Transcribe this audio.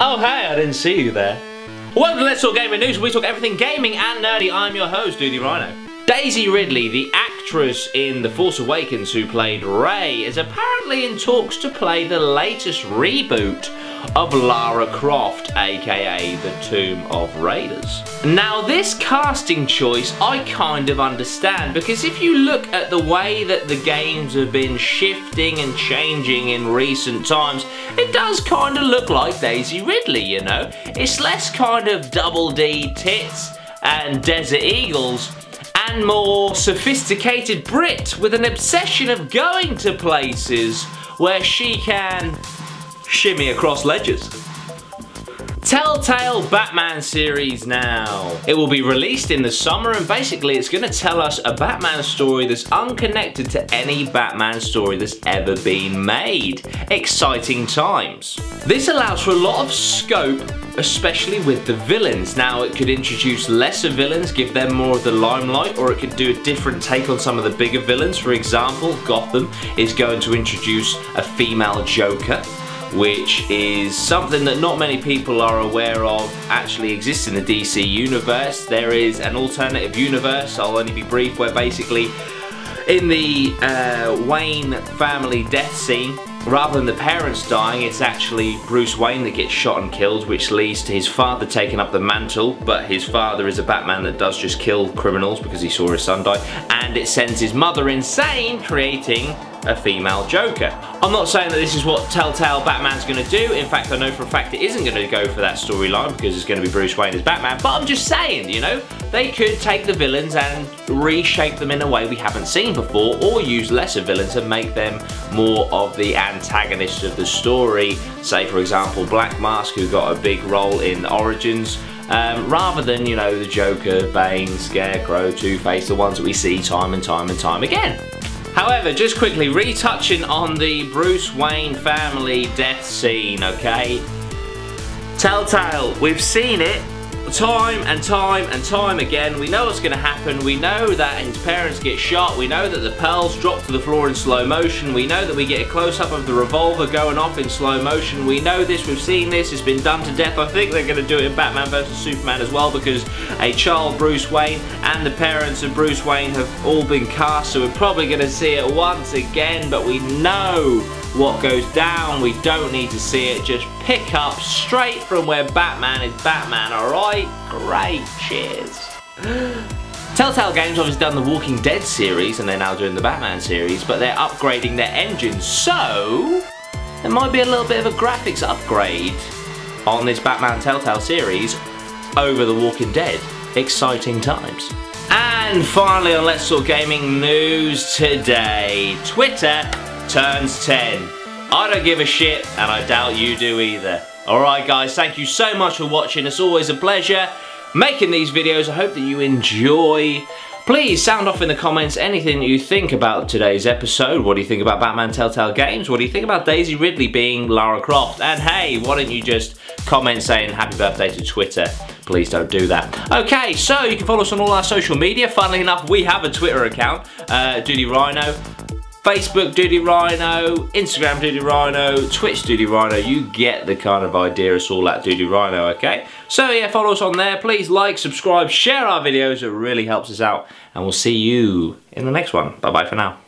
Oh hey, I didn't see you there. Welcome to Let's Talk Gaming News, where we talk everything gaming and nerdy. I'm your host, Dudey Rhino. Daisy Ridley, the actress in The Force Awakens who played Rey, is apparently in talks to play the latest reboot of Lara Croft, aka The Tomb of Raiders. Now this casting choice I kind of understand because if you look at the way that the games have been shifting and changing in recent times, it does kind of look like Daisy Ridley, you know? It's less kind of double D tits and Desert Eagles and more sophisticated Brit with an obsession of going to places where she can shimmy across ledges. Telltale Batman series now. It will be released in the summer and basically it's going to tell us a Batman story that's unconnected to any Batman story that's ever been made. Exciting times. This allows for a lot of scope especially with the villains. Now it could introduce lesser villains, give them more of the limelight, or it could do a different take on some of the bigger villains. For example, Gotham is going to introduce a female Joker which is something that not many people are aware of actually exists in the DC universe. There is an alternative universe, I'll only be brief, where basically in the uh, Wayne family death scene, rather than the parents dying, it's actually Bruce Wayne that gets shot and killed, which leads to his father taking up the mantle, but his father is a Batman that does just kill criminals because he saw his son die, and it sends his mother insane, creating a female Joker. I'm not saying that this is what Telltale Batman's going to do. In fact, I know for a fact it isn't going to go for that storyline because it's going to be Bruce Wayne as Batman. But I'm just saying, you know, they could take the villains and reshape them in a way we haven't seen before or use lesser villains and make them more of the antagonists of the story. Say, for example, Black Mask, who got a big role in Origins. Um, rather than, you know, the Joker, Bane, Scarecrow, Two-Face, the ones that we see time and time and time again. However, just quickly, retouching on the Bruce Wayne family death scene, okay? Telltale, we've seen it time and time and time again. We know what's going to happen. We know that his parents get shot. We know that the pearls drop to the floor in slow motion. We know that we get a close-up of the revolver going off in slow motion. We know this. We've seen this. It's been done to death. I think they're going to do it in Batman vs Superman as well because a child Bruce Wayne and the parents of Bruce Wayne have all been cast. So we're probably going to see it once again. But we know what goes down. We don't need to see it. Just pick up straight from where Batman is Batman, alright? Great, cheers. Telltale Games obviously done the Walking Dead series and they're now doing the Batman series, but they're upgrading their engine, so there might be a little bit of a graphics upgrade on this Batman Telltale series over the Walking Dead. Exciting times. And finally on Let's Talk Gaming news today, Twitter turns 10. I don't give a shit, and I doubt you do either. Alright guys, thank you so much for watching. It's always a pleasure making these videos. I hope that you enjoy. Please sound off in the comments anything you think about today's episode. What do you think about Batman Telltale Games? What do you think about Daisy Ridley being Lara Croft? And hey, why don't you just comment saying happy birthday to Twitter? Please don't do that. Okay, so you can follow us on all our social media. Funnily enough, we have a Twitter account, uh, Dudey Rhino. Facebook Dudey Rhino, Instagram Dudey Rhino, Twitch Dudey Rhino, you get the kind of idea it's all at Dudey Rhino, okay? So yeah, follow us on there, please like, subscribe, share our videos, it really helps us out, and we'll see you in the next one. Bye bye for now.